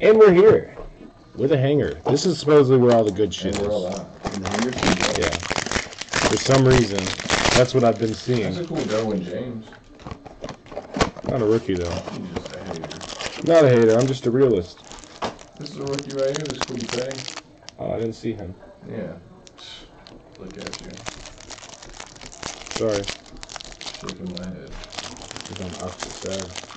And we're here with a hanger. This is supposedly where all the good shit is. we're all out. In the hanger too. Yeah. For some reason, that's what I've been That's seeing. a cool Derwin James. Not a rookie though. He's just a hater. Not a hater. I'm just a realist. This is a rookie right here. This cool thing. Oh, I didn't see him. Yeah. Look at you. Sorry. Shaking my head. He's on the opposite side.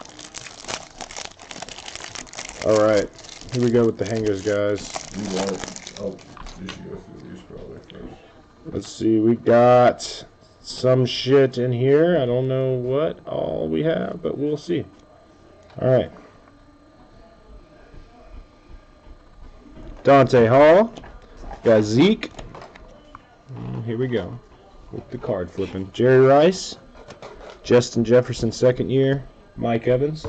All right. Here we go with the hangers, guys. You want? Oh, you should go through these probably first. Let's see. We got some shit in here. I don't know what all we have, but we'll see. All right. Dante Hall. Got Zeke. Mm, Here we go. With the card flipping. Jerry Rice. Justin Jefferson, second year. Mike Evans.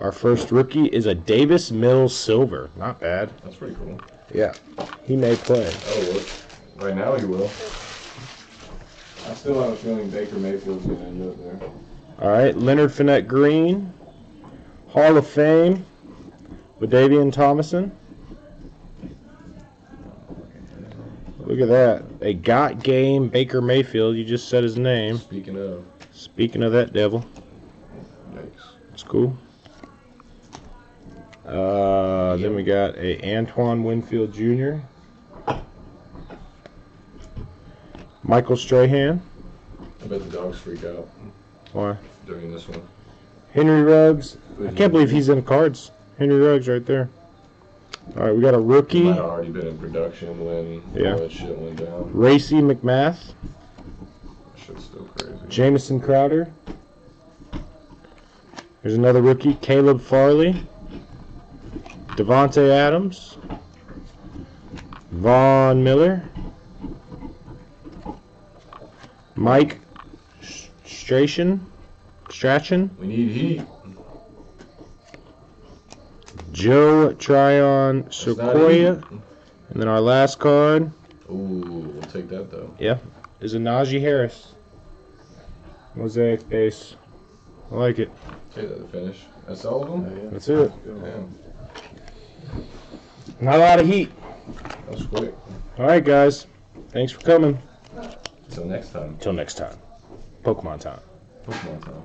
Our first rookie is a Davis Mills Silver. Not bad. That's pretty cool. Yeah. He may play. Oh look. Right now he will. I still have a feeling Baker Mayfield's gonna end up there. All right, Leonard Fournette Green, Hall of Fame, With Davian Thomason. Look at that. A got game Baker Mayfield. You just said his name. Speaking of, Speaking of that devil, yikes. it's cool. Uh, then we got a Antoine Winfield Jr., Michael Strahan. I bet the dogs freak out Why? during this one. Henry Ruggs. I can't believe he's in cards. Henry Ruggs right there. All right, we got a He rookie, might have already been in production when Yeah. all that shit went down. Racey McMath, Shit's still crazy. Jamison Crowder. There's another rookie, Caleb Farley, Davante Adams, Von Miller, Mike Strachan, Strachan, we need heat. Joe Tryon That's Sequoia, and then our last card Ooh, we'll take that though. Yeah, is a Najee Harris. Mosaic base. I like it. Take that to finish. That's all of them. Oh, That's it. Damn, Not a lot of heat. that was quick. All right, guys. Thanks for coming. Until next time. Until next time. Pokemon time. Pokemon time.